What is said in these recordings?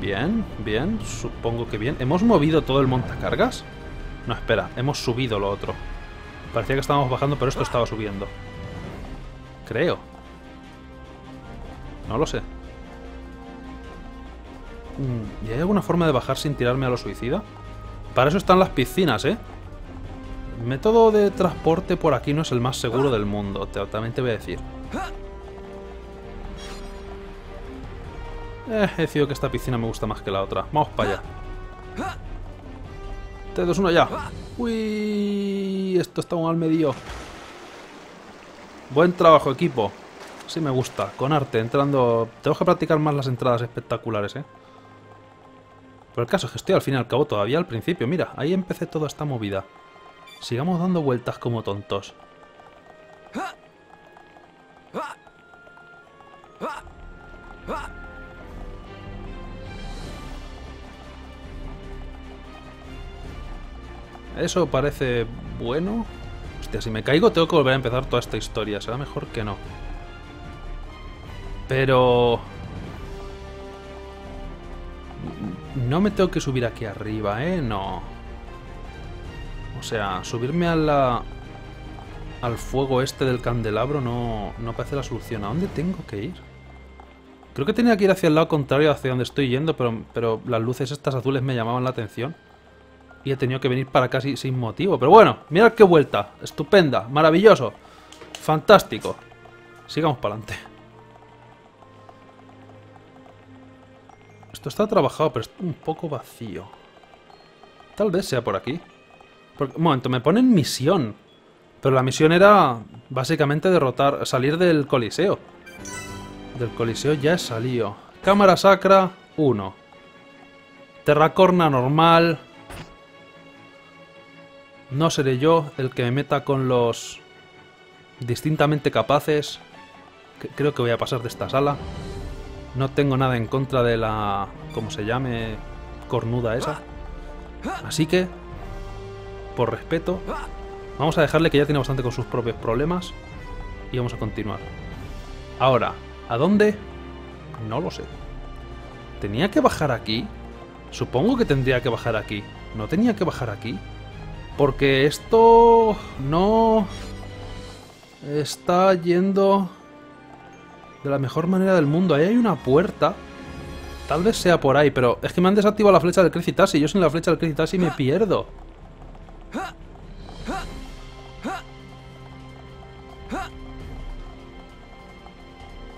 Bien, bien, supongo que bien. ¿Hemos movido todo el montacargas? No, espera, hemos subido lo otro. Parecía que estábamos bajando, pero esto estaba subiendo. Creo. No lo sé. Mm, ¿Y hay alguna forma de bajar sin tirarme a lo suicida? Para eso están las piscinas, ¿eh? Método de transporte por aquí no es el más seguro del mundo, también te voy a decir. Eh, he decidido que esta piscina me gusta más que la otra. Vamos para allá. 3, 2, 1, ya. Uy, esto está un al medio. Buen trabajo, equipo. Sí me gusta. Con arte, entrando... Tengo que practicar más las entradas espectaculares, ¿eh? Pero el caso es que estoy al fin y al cabo todavía al principio. Mira, ahí empecé toda esta movida. Sigamos dando vueltas como tontos. Eso parece bueno. Hostia, si me caigo tengo que volver a empezar toda esta historia. Será mejor que no. Pero... No me tengo que subir aquí arriba, ¿eh? No. O sea, subirme a. Al fuego este del candelabro no, no parece la solución. ¿A dónde tengo que ir? Creo que tenía que ir hacia el lado contrario, hacia donde estoy yendo, pero, pero las luces estas azules me llamaban la atención. Y he tenido que venir para casi sin motivo. Pero bueno, mirad qué vuelta. Estupenda, maravilloso. Fantástico. Sigamos para adelante. Esto está trabajado, pero es un poco vacío. Tal vez sea por aquí. un momento, me ponen misión. Pero la misión era básicamente derrotar, salir del coliseo. Del coliseo ya he salido. Cámara sacra, 1. Terracorna normal. No seré yo el que me meta con los distintamente capaces. Creo que voy a pasar de esta sala. No tengo nada en contra de la... ¿Cómo se llame? Cornuda esa. Así que, por respeto, vamos a dejarle que ya tiene bastante con sus propios problemas. Y vamos a continuar. Ahora, ¿a dónde? No lo sé. ¿Tenía que bajar aquí? Supongo que tendría que bajar aquí. ¿No tenía que bajar aquí? Porque esto no está yendo de la mejor manera del mundo. Ahí hay una puerta. Tal vez sea por ahí, pero es que me han desactivado la flecha del Crecitasi. Yo sin la flecha del Crecitasi me pierdo.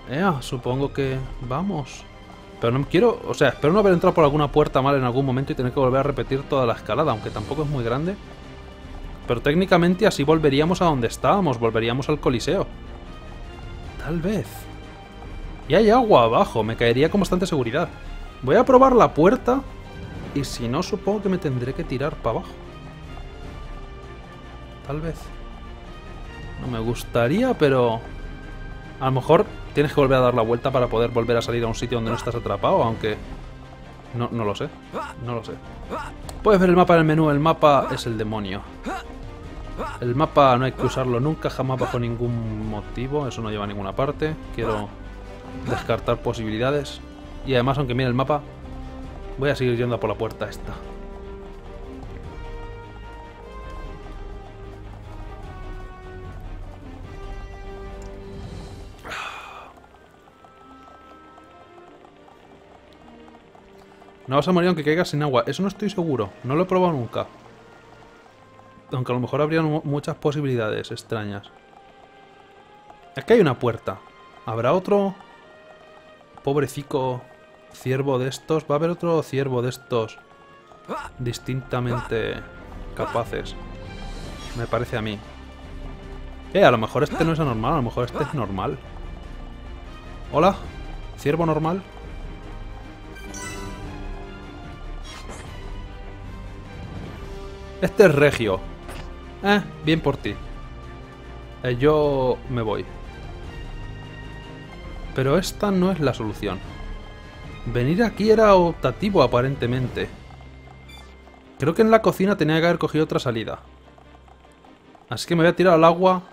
Ea, supongo que vamos. Pero no quiero... O sea, espero no haber entrado por alguna puerta mal en algún momento y tener que volver a repetir toda la escalada, aunque tampoco es muy grande. Pero técnicamente así volveríamos a donde estábamos, volveríamos al coliseo. Tal vez. Y hay agua abajo, me caería con bastante seguridad. Voy a probar la puerta y si no supongo que me tendré que tirar para abajo. Tal vez. No me gustaría, pero... A lo mejor tienes que volver a dar la vuelta para poder volver a salir a un sitio donde no estás atrapado, aunque... No, no lo sé. No lo sé. Puedes ver el mapa en el menú. El mapa es el demonio. El mapa no hay que usarlo nunca, jamás bajo ningún motivo. Eso no lleva a ninguna parte. Quiero descartar posibilidades. Y además, aunque mire el mapa, voy a seguir yendo por la puerta esta. No vas a morir aunque caigas sin agua. Eso no estoy seguro. No lo he probado nunca. Aunque a lo mejor habría muchas posibilidades extrañas. Que hay una puerta. ¿Habrá otro pobrecico ciervo de estos. Va a haber otro ciervo de estos distintamente capaces. Me parece a mí. Eh, a lo mejor este no es anormal, a lo mejor este es normal. Hola, ciervo normal. Este es regio. Eh, bien por ti. Eh, yo me voy. Pero esta no es la solución. Venir aquí era optativo aparentemente. Creo que en la cocina tenía que haber cogido otra salida. Así que me voy a tirar al agua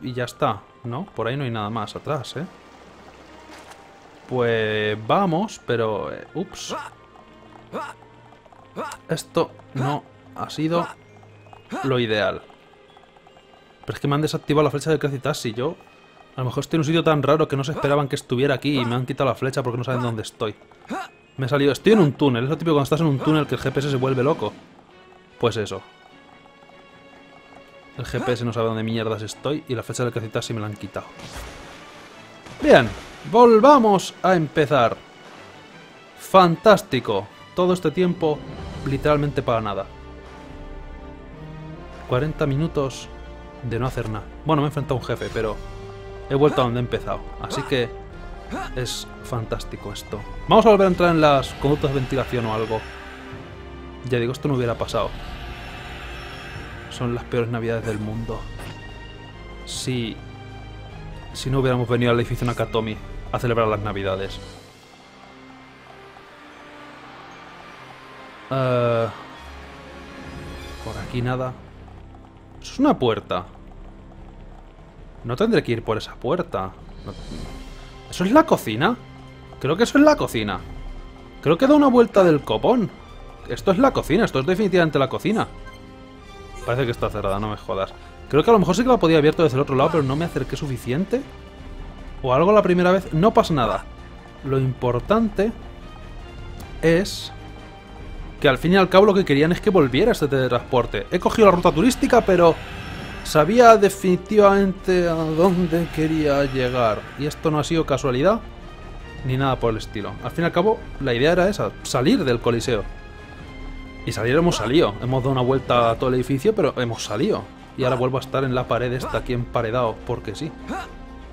y ya está. ¿No? Por ahí no hay nada más atrás, ¿eh? Pues vamos, pero... eh, ups. Esto no ha sido lo ideal. Pero es que me han desactivado la flecha del Crazy Yo a lo mejor estoy en un sitio tan raro que no se esperaban que estuviera aquí y me han quitado la flecha porque no saben dónde estoy. Me he salido... Estoy en un túnel. Es lo típico cuando estás en un túnel que el GPS se vuelve loco. Pues eso. El GPS no sabe dónde mierdas estoy y la flecha del Crazy me la han quitado. Bien. Volvamos a empezar. Fantástico. Todo este tiempo literalmente para nada. 40 minutos de no hacer nada. Bueno, me he enfrentado a un jefe, pero he vuelto a donde he empezado. Así que es fantástico esto. Vamos a volver a entrar en las conductas de ventilación o algo. Ya digo, esto no hubiera pasado. Son las peores navidades del mundo. Si... Si no hubiéramos venido al edificio Nakatomi a celebrar las navidades. Eh, por aquí nada. Eso es una puerta. No tendré que ir por esa puerta. ¿Eso es la cocina? Creo que eso es la cocina. Creo que da una vuelta del copón. Esto es la cocina, esto es definitivamente la cocina. Parece que está cerrada, no me jodas. Creo que a lo mejor sí que la podía abierto desde el otro lado, pero no me acerqué suficiente. O algo la primera vez. No pasa nada. Lo importante es que al fin y al cabo lo que querían es que volviera este teletransporte. He cogido la ruta turística, pero sabía definitivamente a dónde quería llegar. Y esto no ha sido casualidad ni nada por el estilo. Al fin y al cabo, la idea era esa, salir del coliseo. Y salir hemos salido. Hemos dado una vuelta a todo el edificio, pero hemos salido. Y ahora vuelvo a estar en la pared esta aquí emparedado, porque sí.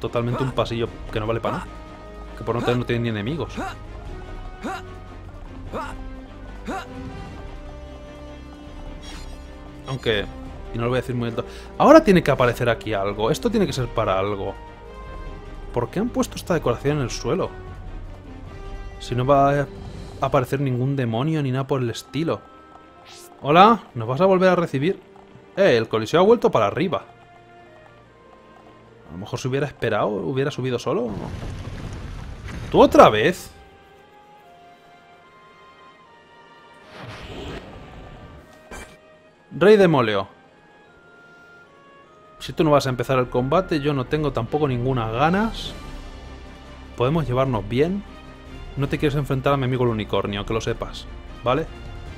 Totalmente un pasillo que no vale para nada. Que por no tener no tiene ni enemigos. Aunque, y no lo voy a decir muy alto. Ahora tiene que aparecer aquí algo. Esto tiene que ser para algo. ¿Por qué han puesto esta decoración en el suelo? Si no va a aparecer ningún demonio ni nada por el estilo. Hola, ¿nos vas a volver a recibir? Eh, el coliseo ha vuelto para arriba. A lo mejor si hubiera esperado, hubiera subido solo. ¿Tú otra vez? Rey Demoleo. Si tú no vas a empezar el combate, yo no tengo tampoco ninguna ganas. Podemos llevarnos bien. No te quieres enfrentar a mi amigo el unicornio, que lo sepas, ¿vale?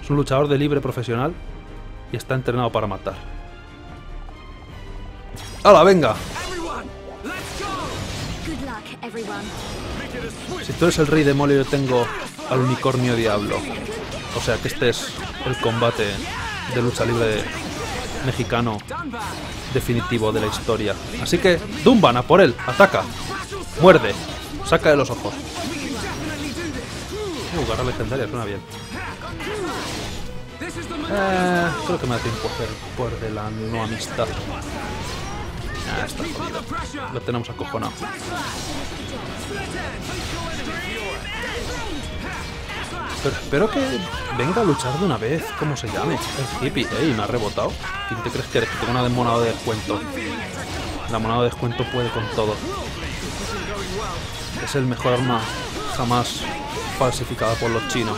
Es un luchador de libre profesional y está entrenado para matar. ¡Hala, venga! Si tú eres el rey demonio, yo tengo al unicornio diablo. O sea que este es el combate de lucha libre mexicano definitivo de la historia. Así que, Dumban, a por él, ataca, muerde, saca de los ojos. Uh, garra legendaria, suena bien. Eh, creo que me da tiempo hacer por de la no amistad. Ah, está jodido. Lo tenemos acojonado. Pero espero que venga a luchar de una vez, como se llame. El hippie. Ey, me ha rebotado. ¿Quién te crees que eres? Que tengo una monada de descuento. La monada de descuento puede con todo. Es el mejor arma jamás falsificada por los chinos.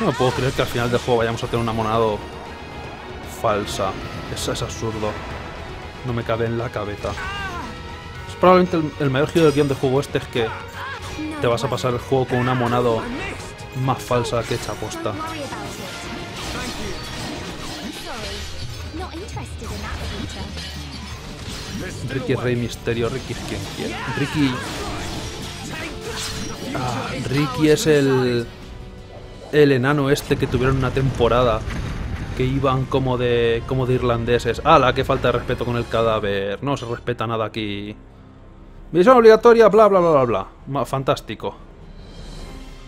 No puedo creer que al final del juego vayamos a tener una monado falsa. Eso es absurdo. No me cabe en la cabeza. Probablemente el, el mayor giro del guion de juego este es que te vas a pasar el juego con una monado más falsa que hecha posta. Don't worry about it. I'm sorry. Not interested in that feature. Ricky es Rey Misterio, Ricky es quien quiere. Ricky. Ah, Ricky es el. El enano este que tuvieron una temporada. Que iban como de. como de irlandeses. ¡Hala! ¡Qué falta de respeto con el cadáver! No se respeta nada aquí. Misión obligatoria, bla bla bla bla bla. Fantástico.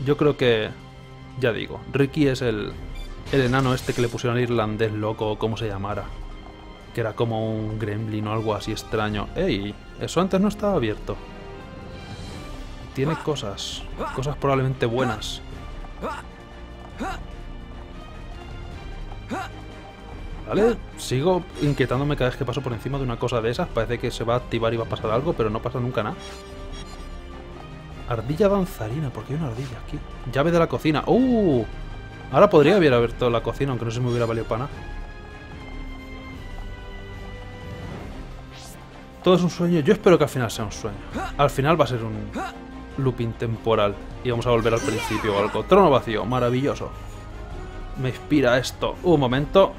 Yo creo que. Ya digo, Ricky es el. El enano este que le pusieron irlandés loco o como se llamara que era como un gremlin o algo así extraño. ¡Ey! Eso antes no estaba abierto. Tiene cosas. Cosas probablemente buenas. ¿Vale? Sigo inquietándome cada vez que paso por encima de una cosa de esas. Parece que se va a activar y va a pasar algo, pero no pasa nunca nada. Ardilla danzarina, ¿por qué hay una ardilla aquí? Llave de la cocina. ¡Uh! Ahora podría haber abierto la cocina, aunque no se me hubiera valido para nada. Todo es un sueño. Yo espero que al final sea un sueño. Al final va a ser un looping temporal. Y vamos a volver al principio o algo. Trono vacío, maravilloso. Me inspira esto. Un momento.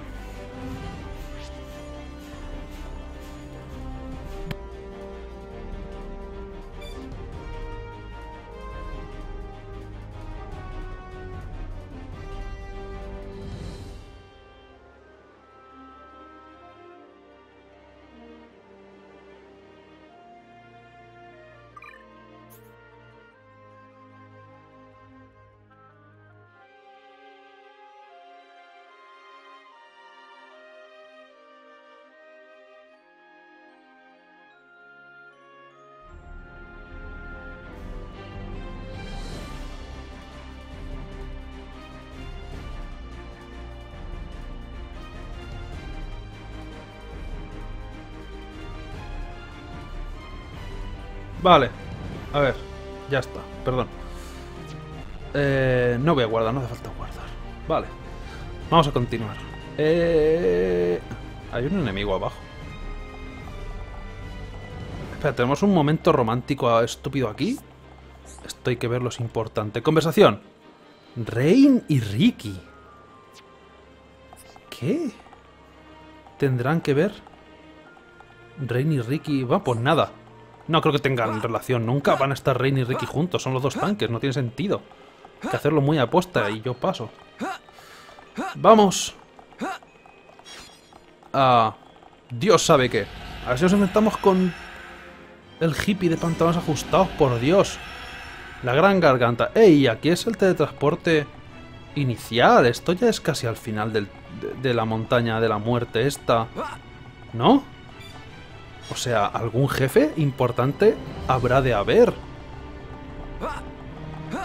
Vale. A ver. Ya está. Perdón. Eh, no voy a guardar, no hace falta guardar. Vale. Vamos a continuar. Eh, hay un enemigo abajo. Espera, tenemos un momento romántico estúpido aquí. Esto hay que verlo, es importante. Conversación. Rain y Ricky. ¿Qué? ¿Tendrán que ver? Rain y Ricky... Va, pues nada. No creo que tengan relación nunca. Van a estar Rain y Ricky juntos. Son los dos tanques. No tiene sentido. Hay que hacerlo muy aposta y yo paso. ¡Vamos! Ah, Dios sabe qué. A ver si nos enfrentamos con el hippie de pantalones ajustados. Por Dios. La gran garganta. ¡Ey! Aquí es el teletransporte inicial. Esto ya es casi al final del, de, de la montaña de la muerte esta. ¿No? O sea, algún jefe importante habrá de haber.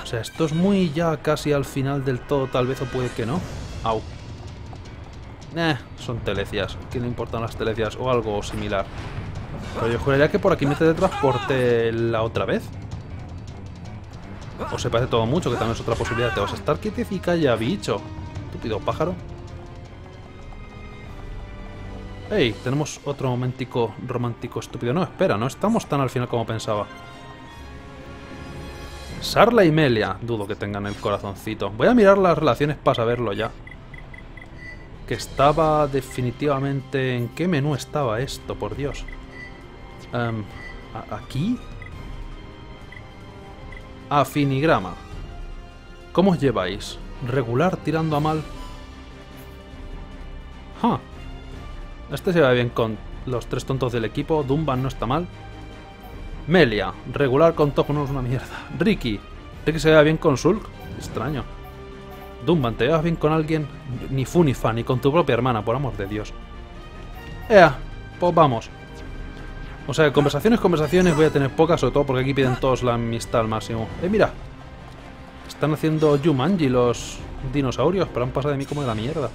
O sea, esto es muy ya casi al final del todo, tal vez o puede que no. Au. Eh, son telecias. ¿Qué le importan las telecias? O algo similar. Pero yo juraría que por aquí me teletransporte la otra vez. O se parece todo mucho, que también es otra posibilidad. Te vas a estar quietecica ya, bicho. Estúpido pájaro. Ey, tenemos otro momentico romántico estúpido. No, espera, no estamos tan al final como pensaba. Sarla y Melia. Dudo que tengan el corazoncito. Voy a mirar las relaciones para saberlo ya. Que estaba definitivamente... ¿En qué menú estaba esto? Por Dios. Um, ¿Aquí? Afinigrama. ¿Cómo os lleváis? ¿Regular tirando a mal? Huh. Este se va bien con los tres tontos del equipo. Dumban no está mal. Melia, regular con Tojo no es una mierda. Ricky, Ricky se va bien con Sulk. Extraño. Dumban, ¿te llevas bien con alguien? Ni fu ni fa, ni con tu propia hermana, por amor de Dios. Ea, pues vamos. O sea, conversaciones, conversaciones voy a tener pocas, sobre todo porque aquí piden todos la amistad al máximo. Eh, mira. Están haciendo Jumanji los dinosaurios, pero han pasado de mí como de la mierda.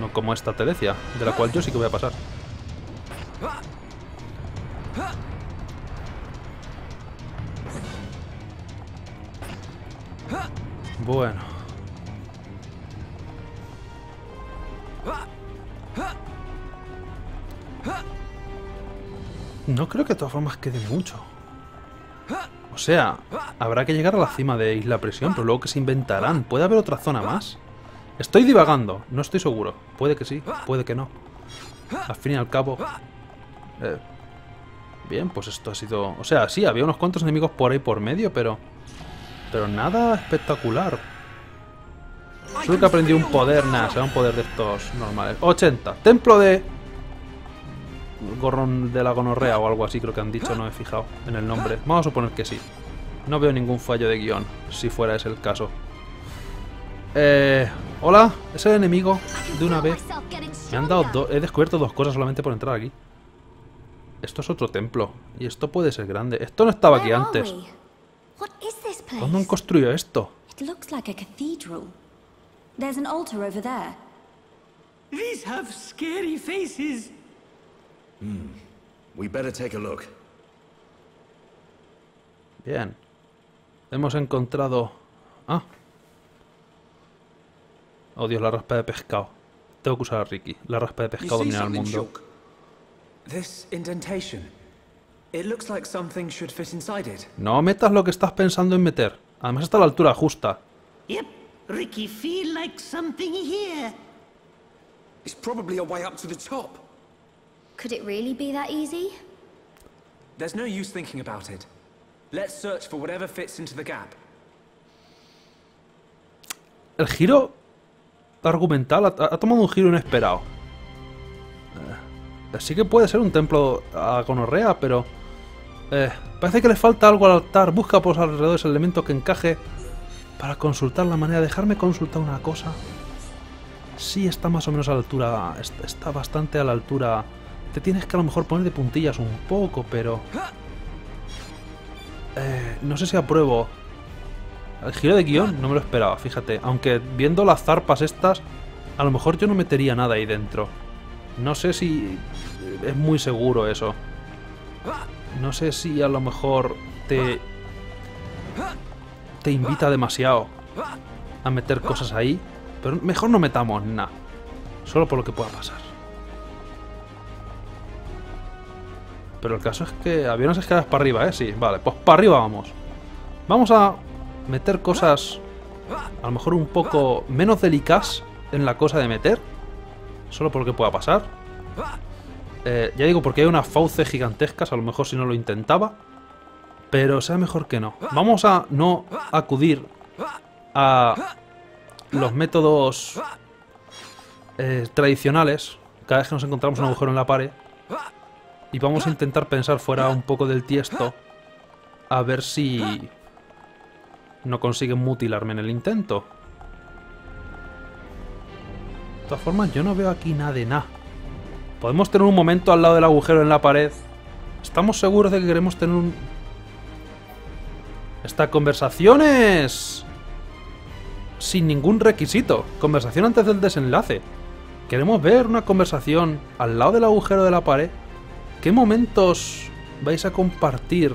No como esta Telecia, de la cual yo sí que voy a pasar. Bueno. No creo que de todas formas quede mucho. O sea, habrá que llegar a la cima de Isla Presión, pero luego que se inventarán. ¿Puede haber otra zona más? Estoy divagando, no estoy seguro. Puede que sí, puede que no. Al fin y al cabo... Eh, bien, pues esto ha sido... O sea, sí, había unos cuantos enemigos por ahí por medio, pero... Pero nada espectacular. Solo que aprendí un poder, nada, será un poder de estos normales. 80. Templo de... Gorrón de la gonorrea o algo así, creo que han dicho, no he fijado en el nombre. Vamos a suponer que sí. No veo ningún fallo de guion, si fuera ese el caso. Eh, hola, es el enemigo de una vez. Me han dado dos. He descubierto dos cosas solamente por entrar aquí. Esto es otro templo. Y esto puede ser grande. Esto no estaba aquí antes. ¿Cuándo han construido esto? These have scary faces. We better take a look. Bien. Hemos encontrado... Ah. Oh Dios, la raspa de pescado. Tengo que usar a Ricky. La raspa de pescado domina el mundo. Shulk? This indentation. It looks like something should fit inside it. No metas lo que estás pensando en meter. Además está a la altura justa. Yep, Ricky feel like something here. It's probably a way up to the top. Could it really be that easy? There's no use thinking about it. Let's search for whatever fits into the gap. El giro argumental ha, tomado un giro inesperado. Eh, sí que puede ser un templo a gonorrea, pero... eh, parece que le falta algo al altar. Busca por los alrededores el elemento que encaje para consultar la manera. Dejarme consultar una cosa. Sí está más o menos a la altura. est- Está bastante a la altura. Te tienes que a lo mejor poner de puntillas un poco, pero... Eh, no sé si apruebo. El giro de guion no me lo esperaba, fíjate. Aunque viendo las zarpas estas, a lo mejor yo no metería nada ahí dentro. No sé si es muy seguro eso. No sé si a lo mejor te te invita demasiado a meter cosas ahí, pero mejor no metamos nada. Solo por lo que pueda pasar. Pero el caso es que había unas escaleras para arriba, ¿eh? Sí, vale, pues para arriba vamos. Vamos a meter cosas a lo mejor un poco menos delicadas en la cosa de meter. Solo por lo que pueda pasar. Eh, ya digo, porque hay unas fauces gigantescas, a lo mejor si no lo intentaba. Pero sea mejor que no. Vamos a no acudir a los métodos eh, tradicionales cada vez que nos encontramos un agujero en la pared. Y vamos a intentar pensar fuera un poco del tiesto a ver si no consiguen mutilarme en el intento. De todas formas, yo no veo aquí nada de nada. Podemos tener un momento al lado del agujero en la pared. ¿Estamos seguros de que queremos tener un... Esta conversación es... Sin ningún requisito. Conversación antes del desenlace. ¿Queremos ver una conversación al lado del agujero de la pared? ¿Qué momentos vais a compartir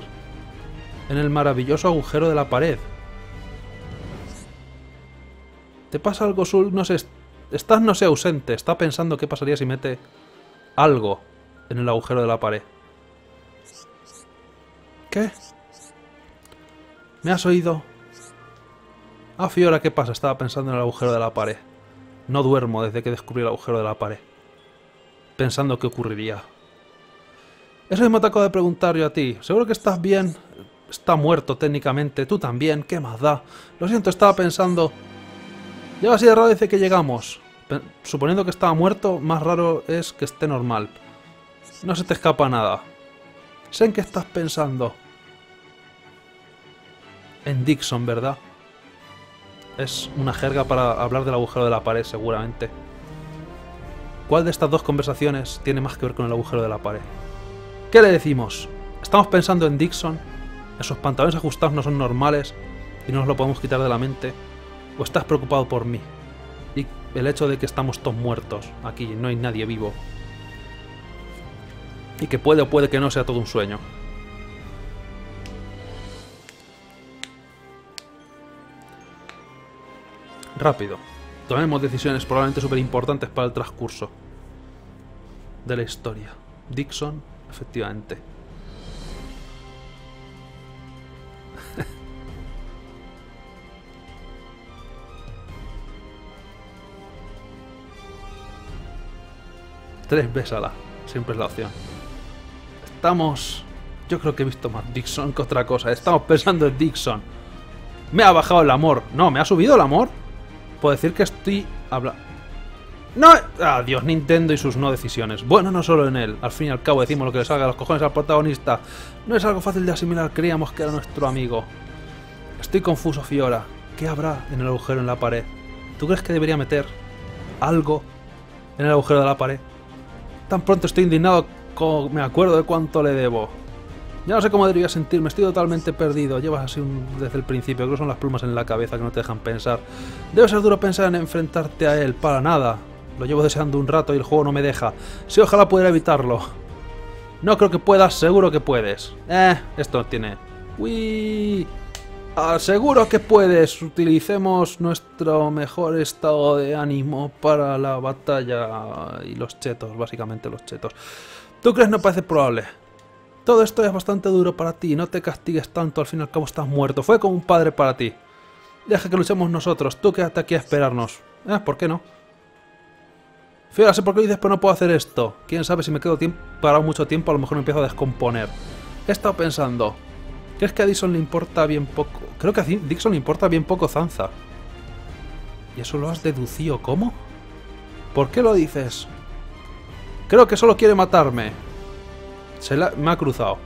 en el maravilloso agujero de la pared? ¿Te pasa algo, Sul? No sé, estás no sé ausente. Está pensando qué pasaría si mete algo en el agujero de la pared. ¿Qué? ¿Me has oído? Ah, Fiora, ¿qué pasa? Estaba pensando en el agujero de la pared. No duermo desde que descubrí el agujero de la pared. Pensando qué ocurriría. Eso mismo te acabo de preguntar yo a ti. ¿Seguro que estás bien? Está muerto técnicamente. Tú también. ¿Qué más da? Lo siento, estaba pensando... Lleva así de raro desde que llegamos. Suponiendo que estaba muerto, más raro es que esté normal. No se te escapa nada. Sé en qué estás pensando. En Dixon, ¿verdad? Es una jerga para hablar del agujero de la pared, seguramente. ¿Cuál de estas dos conversaciones tiene más que ver con el agujero de la pared? ¿Qué le decimos? ¿Estamos pensando en Dixon? ¿Esos pantalones ajustados no son normales y no nos lo podemos quitar de la mente? ¿O estás preocupado por mí? Y el hecho de que estamos todos muertos aquí, no hay nadie vivo. Y que puede o puede que no sea todo un sueño. Rápido. Tomemos decisiones probablemente súper importantes para el transcurso de la historia. Dixon, efectivamente. Tres bésala. Siempre es la opción. Estamos... Yo creo que he visto más Dixon que otra cosa. Estamos pensando en Dixon. Me ha bajado el amor. No, me ha subido el amor. Puedo decir que estoy... Habla... No... Adiós, Nintendo y sus no decisiones. Bueno, no solo en él. Al fin y al cabo decimos lo que le salga a los cojones al protagonista. No es algo fácil de asimilar. Creíamos que era nuestro amigo. Estoy confuso, Fiora. ¿Qué habrá en el agujero en la pared? ¿Tú crees que debería meter algo en el agujero de la pared? Tan pronto estoy indignado como me acuerdo de cuánto le debo. Ya no sé cómo debería sentirme, estoy totalmente perdido. Llevas así un- desde el principio, creo que son las plumas en la cabeza que no te dejan pensar. Debe ser duro pensar en enfrentarte a él, para nada. Lo llevo deseando un rato y el juego no me deja. Sí, ojalá pudiera evitarlo. No creo que puedas, seguro que puedes. Eh, esto tiene... Uy. Ah, seguro que puedes. Utilicemos nuestro mejor estado de ánimo para la batalla y los chetos, básicamente los chetos. ¿Tú crees no parece probable? Todo esto es bastante duro para ti, no te castigues tanto, al fin y al cabo estás muerto. Fue como un padre para ti. Deja que luchemos nosotros, tú quédate aquí a esperarnos. Eh, ¿por qué no? Fiora, sé por qué dices, pero no puedo hacer esto. Quién sabe si me quedo parado mucho tiempo, a lo mejor me empiezo a descomponer. He estado pensando. ¿Crees que a Dixon le importa bien poco? Creo que a Dixon le importa bien poco Zanza. ¿Y eso lo has deducido? ¿Cómo? ¿Por qué lo dices? Creo que solo quiere matarme. Se me ha cruzado.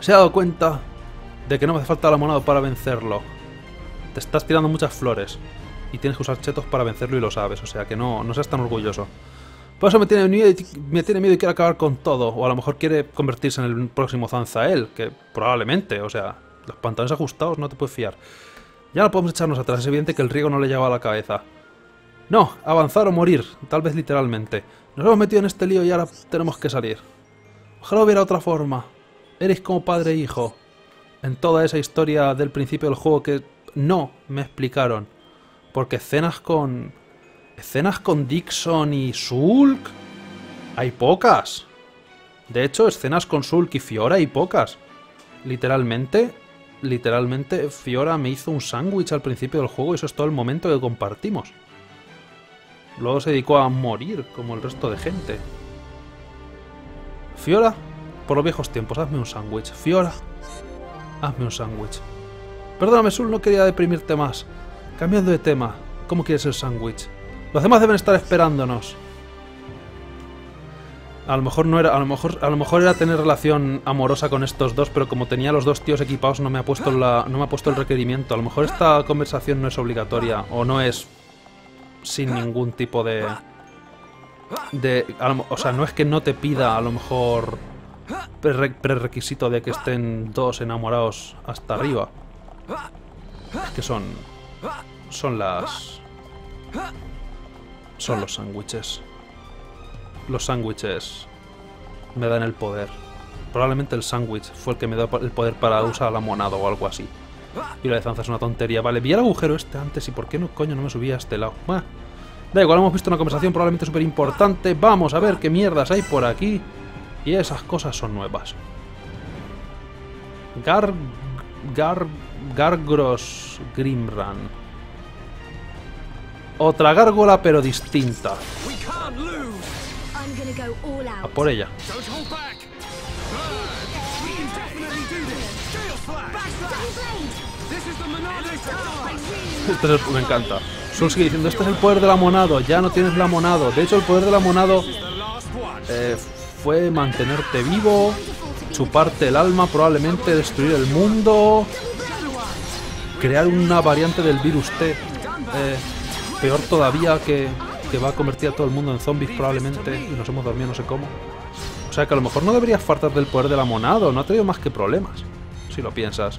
Se ha dado cuenta de que no me hace falta la monada para vencerlo. Te estás tirando muchas flores. Y tienes que usar chetos para vencerlo y lo sabes. O sea que no, no seas tan orgulloso. Por eso me tiene, miedo me tiene miedo y quiere acabar con todo. O a lo mejor quiere convertirse en el próximo Zanzael. Que probablemente, o sea, los pantalones ajustados no te puedes fiar. Ya no podemos echarnos atrás. Es evidente que el riego no le lleva a la cabeza. No, avanzar o morir. Tal vez literalmente. Nos hemos metido en este lío y ahora tenemos que salir. Ojalá hubiera otra forma. Eres como padre e hijo. En toda esa historia del principio del juego que no me explicaron. Porque escenas con... Escenas con Dixon y Sulk... Hay pocas. De hecho, escenas con Sulk y Fiora hay pocas. Literalmente, literalmente Fiora me hizo un sándwich al principio del juego y eso es todo el momento que compartimos. Luego se dedicó a morir como el resto de gente. Fiora, por los viejos tiempos, hazme un sándwich. Fiora, hazme un sándwich. Perdóname, Sul, no quería deprimirte más. Cambiando de tema, ¿cómo quieres el sándwich? Los demás deben estar esperándonos. A lo mejor no era, a lo mejor, a lo mejor era tener relación amorosa con estos dos, pero como tenía los dos tíos equipados no me ha puesto la, no me ha puesto el requerimiento. A lo mejor esta conversación no es obligatoria o no es sin ningún tipo de de o sea, no es que no te pida a lo mejor prerequisito de que estén dos enamorados hasta arriba. Que son son las... Son los sándwiches. Los sándwiches me dan el poder. Probablemente el sándwich fue el que me dio el poder para usar la monada o algo así. Y la de Zanza es una tontería. Vale, vi el agujero este antes y ¿por qué no coño no me subía a este lado? da igual, hemos visto una conversación probablemente súper importante. Vamos a ver qué mierdas hay por aquí. Y esas cosas son nuevas. Gar... Gar... Gargros Grimran. Otra gárgola, pero distinta. A por ella. Este es el, me encanta. Sol sigue diciendo, este es el poder de la monado, ya no tienes la monado. De hecho, el poder de la monado eh, fue mantenerte vivo, chuparte el alma, probablemente destruir el mundo, crear una variante del virus T. Eh, peor todavía que, que va a convertir a todo el mundo en zombies probablemente y nos hemos dormido no sé cómo. O sea que a lo mejor no deberías faltar del poder de la monado, no ha tenido más que problemas, si lo piensas.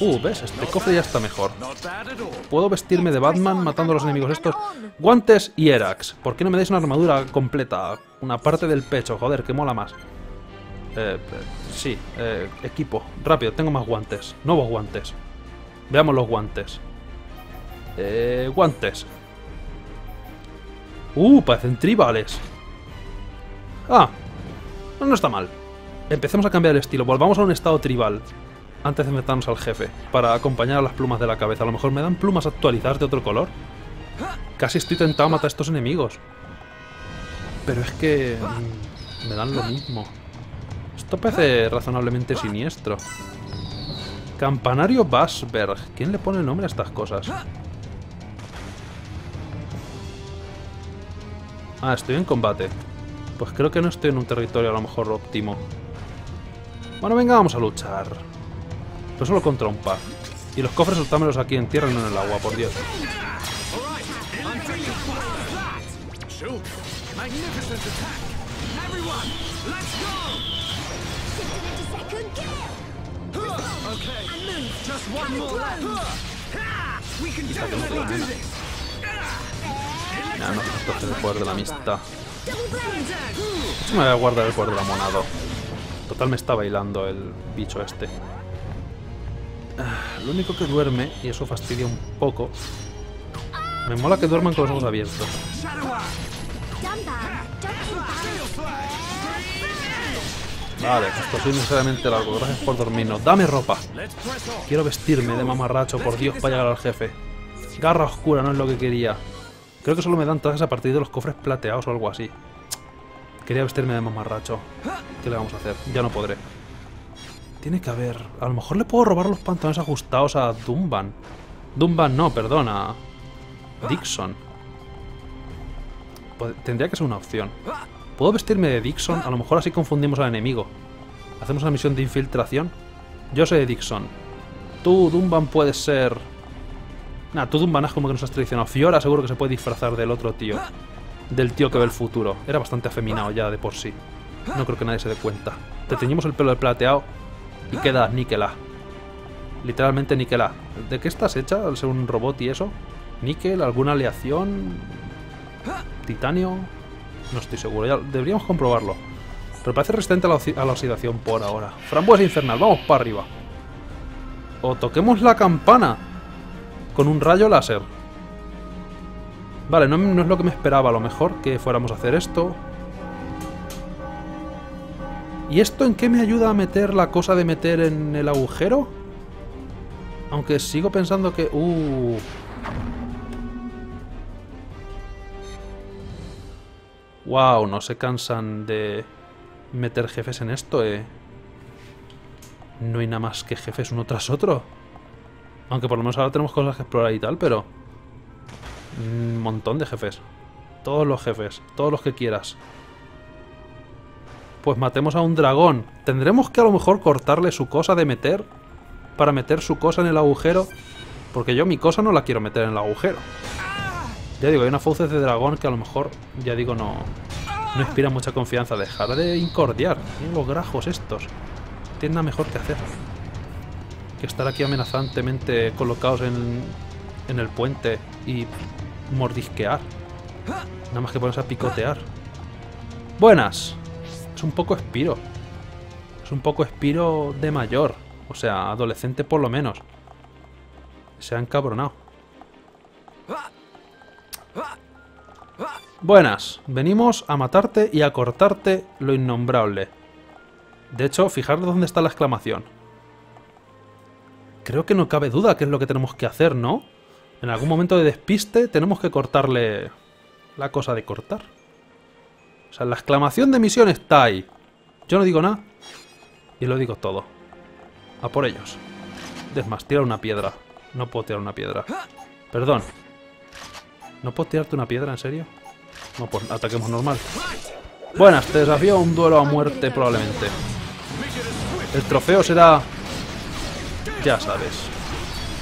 Uh, ¿ves? Este cofre ya está mejor. Puedo vestirme de Batman matando a los enemigos estos. Guantes y Erax. ¿Por qué no me dais una armadura completa? Una parte del pecho, joder, que mola más. Eh, sí, eh, equipo. Rápido, tengo más guantes. Nuevos guantes. Veamos los guantes. Eh, guantes. Uh, parecen tribales. Ah, no, está mal. Empecemos a cambiar el estilo. Volvamos a un estado tribal. Antes de meternos al jefe. Para acompañar a las plumas de la cabeza. A lo mejor me dan plumas actualizadas de otro color. Casi estoy tentado a matar a estos enemigos. Pero es que... Mm, me dan lo mismo. Esto parece razonablemente siniestro. Campanario Basberg. ¿Quién le pone nombre a estas cosas? Ah, estoy en combate. Pues creo que no estoy en un territorio a lo mejor óptimo. Bueno, venga, vamos a luchar. Pero solo contra un par. Y los cofres soltámelos aquí en tierra y no en el agua, por Dios. Quizá que no tenga nada. Nah, no quiero coger el poder de la amistad. Yo me voy a guardar el poder de la monado. Total me está bailando el bicho este. Ah, Lo único que duerme, y eso fastidia un poco. Me mola que duerman con los ojos abiertos. Vale, esto soy necesariamente largo. Gracias por dormirnos. Dame ropa. Quiero vestirme de mamarracho, por Dios, para llegar al jefe. Garra oscura, no es lo que quería. Creo que solo me dan trajes a partir de los cofres plateados o algo así. Quería vestirme de mamarracho. ¿Qué le vamos a hacer? Ya no podré. Tiene que haber... A lo mejor le puedo robar los pantalones ajustados a Dumban. Dumban no, perdona. Dixon. Tendría que ser una opción. ¿Puedo vestirme de Dixon? A lo mejor así confundimos al enemigo. ¿Hacemos una misión de infiltración? Yo soy de Dixon. Tú, Dumban, puedes ser... Nah, tú Dumban es como que nos has traicionado. Fiora seguro que se puede disfrazar del otro tío. Del tío que ve el futuro. Era bastante afeminado ya de por sí. No creo que nadie se dé cuenta. Te teñimos el pelo de plateado y queda níquela. Literalmente níquela. ¿De qué estás hecha al ser un robot y eso? ¿Níquel? ¿Alguna aleación? ¿Titanio? No estoy seguro. Ya deberíamos comprobarlo. Pero parece resistente a la, oxidación por ahora. Frambuesa infernal. Vamos para arriba. O toquemos la campana. Con un rayo láser. Vale, no, no es lo que me esperaba a lo mejor que fuéramos a hacer esto. ¿Y esto en qué me ayuda a meter la cosa de meter en el agujero? Aunque sigo pensando que... Uh... Wow, no se cansan de meter jefes en esto, eh. No hay nada más que jefes uno tras otro. Aunque por lo menos ahora tenemos cosas que explorar y tal, pero... Un montón de jefes. Todos los jefes, todos los que quieras. Pues matemos a un dragón. Tendremos que a lo mejor cortarle su cosa de meter para meter su cosa en el agujero. Porque yo mi cosa no la quiero meter en el agujero. Ya digo, hay una fauces de dragón que a lo mejor, ya digo, no, no inspira mucha confianza. Dejar de incordiar. Miren los grajos estos. Tienen nada mejor que hacer. Que estar aquí amenazantemente colocados en, en el puente y mordisquear. Nada más que ponerse a picotear. Buenas. Es un poco Espiro. Es un poco Espiro de mayor. O sea, adolescente por lo menos. Se ha encabronado. Buenas. Venimos a matarte y a cortarte lo innombrable. De hecho, fijaros dónde está la exclamación. Creo que no cabe duda que es lo que tenemos que hacer, ¿no? En algún momento de despiste tenemos que cortarle la cosa de cortar. O sea, la exclamación de misión está ahí. Yo no digo nada y lo digo todo. A por ellos. Es tira una piedra. No puedo tirar una piedra. Perdón. ¿No puedo tirarte una piedra, en serio? No, pues ataquemos normal. Buenas, te desafío a un duelo a muerte probablemente. El trofeo será... Ya sabes.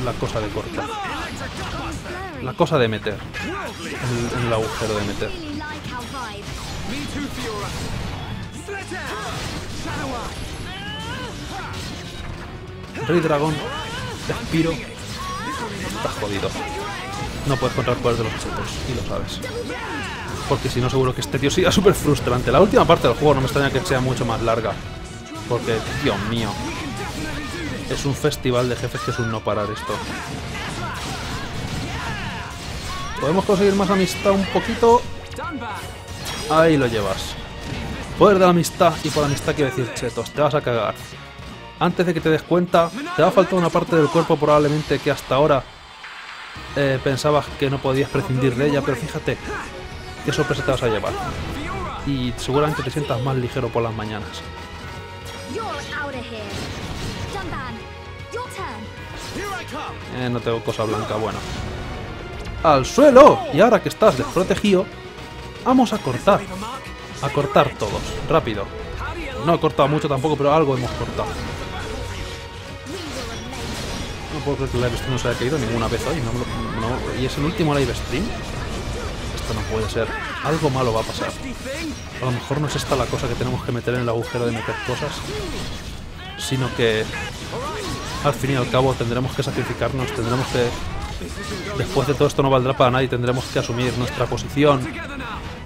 La cosa de cortar. La cosa de meter. En el agujero de meter. Rey Dragón, Espiro, estás jodido. No puedes contra el poder de los chetos, y lo sabes. Porque si no, seguro que este tío siga súper frustrante. La última parte del juego no me extraña que sea mucho más larga. Porque, Dios mío, es un festival de jefes que es un no parar esto. ¿Podemos conseguir más amistad un poquito? Ahí lo llevas. Poder de la amistad, y por amistad quiero decir chetos, te vas a cagar. Antes de que te des cuenta, te va a faltar una parte del cuerpo probablemente que hasta ahora eh, pensabas que no podías prescindir de ella, pero fíjate qué sorpresa te vas a llevar. Y seguramente te sientas más ligero por las mañanas. Eh, no tengo cosa blanca, bueno. ¡Al suelo! Y ahora que estás desprotegido, vamos a cortar. A cortar todos, rápido. No he cortado mucho tampoco, pero algo hemos cortado. Puedo creer que el live stream no se haya caído ninguna vez hoy. No- ¿Y es el último live stream? Esto no puede ser. Algo malo va a pasar. A lo mejor no es esta la cosa que tenemos que meter en el agujero de meter cosas, sino que al fin y al cabo tendremos que sacrificarnos, tendremos que... Después de todo esto no valdrá para nadie, tendremos que asumir nuestra posición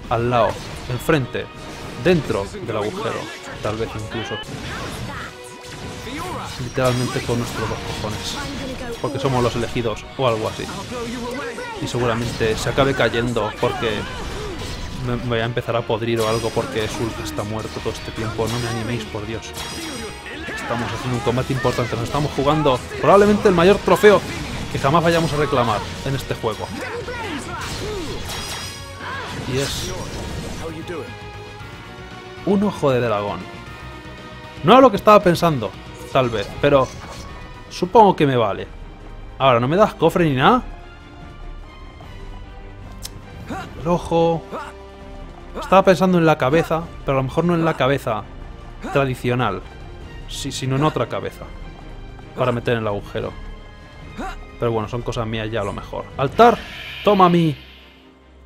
al lado, enfrente, dentro del agujero, tal vez incluso. Literalmente con nuestros dos cojones. Porque somos los elegidos o algo así. Y seguramente se acabe cayendo porque me voy a empezar a podrir o algo porque Sulk está muerto todo este tiempo. No me animéis, por Dios. Estamos haciendo un combate importante. Nos estamos jugando probablemente el mayor trofeo que jamás vayamos a reclamar en este juego. Y es un ojo de dragón. No era lo que estaba pensando, tal vez, pero supongo que me vale. Ahora, ¿no me das cofre ni nada? El ojo... Estaba pensando en la cabeza, pero a lo mejor no en la cabeza tradicional, si- sino en otra cabeza, para meter en el agujero. Pero bueno, son cosas mías ya a lo mejor. Altar, toma mi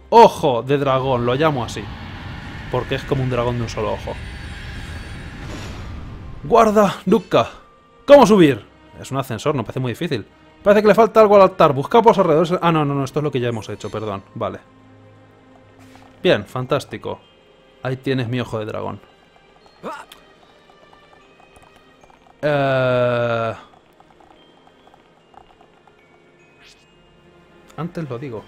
ojo de dragón, lo llamo así, porque es como un dragón de un solo ojo. Guarda, Nuka. ¿Cómo subir? Es un ascensor, no parece muy difícil. Parece que le falta algo al altar. Busca por los alrededores. Ah, no, no, no, esto es lo que ya hemos hecho, perdón. Vale. Bien, fantástico. Ahí tienes mi ojo de dragón. Eh... Antes lo digo.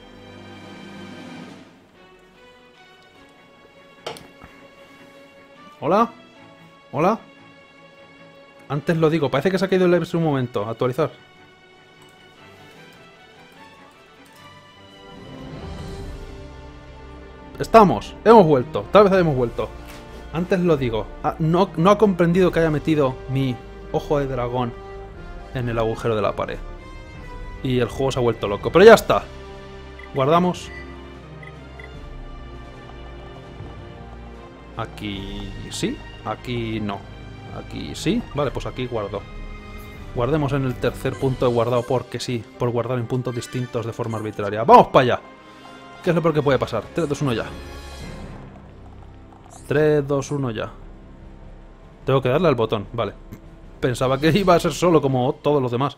¿Hola? ¿Hola? Antes lo digo, parece que se ha caído el live un momento. Actualizar. Estamos, hemos vuelto, tal vez hayamos vuelto. Antes lo digo, ah, no, no ha comprendido que haya metido mi ojo de dragón en el agujero de la pared. Y el juego se ha vuelto loco. Pero ya está. Guardamos. Aquí sí, aquí no. Aquí sí, vale, pues aquí guardo. Guardemos en el tercer punto de guardado porque sí, por guardar en puntos distintos de forma arbitraria. ¡Vamos para allá! ¿Qué es lo peor que puede pasar? 3, 2, 1 ya. 3, 2, 1 ya. Tengo que darle al botón, vale. Pensaba que iba a ser solo como todos los demás.